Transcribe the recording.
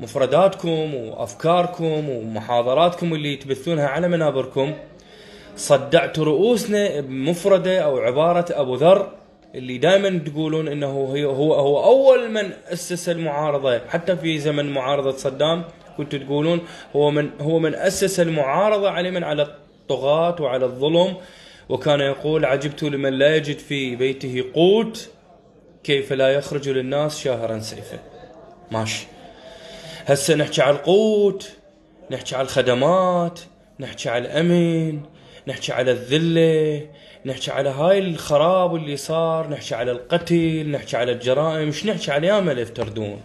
مفرداتكم وأفكاركم ومحاضراتكم اللي تبثونها على منابركم. صدعتوا رؤوسنا بمفردة أو عبارة أبو ذر اللي دائما تقولون إنه هو هو أول من أسس المعارضة. حتى في زمن معارضة صدام كنتوا تقولون هو من هو من أسس المعارضة علما على الطغاة وعلى الظلم. وكان يقول عجبت لمن لا يجد في بيته قوت كيف لا يخرج للناس شاهرا سيفه ماشي. هسه نحكي على القوت نحكي على الخدمات نحكي على الأمن نحكي على الذلة نحكي على هاي الخراب اللي صار نحكي على القتل نحكي على الجرائم مش نحكي على ياما يفتردون